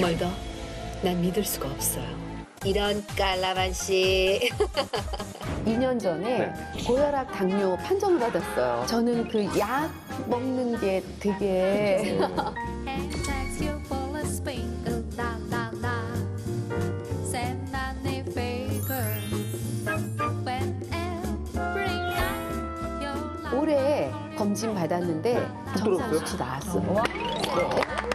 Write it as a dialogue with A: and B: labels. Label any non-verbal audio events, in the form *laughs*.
A: 네. 뭘 더? 난 믿을 수가 없어요. 이런 깔라만 씨. *laughs*
B: 2년 전에
C: 네.
B: 고혈압 당뇨 판정을 받았어요. 저는 그 약 먹는 게 되게 *laughs* 올해 검진 받았는데 네. 정상수치 나왔어요.
D: 어.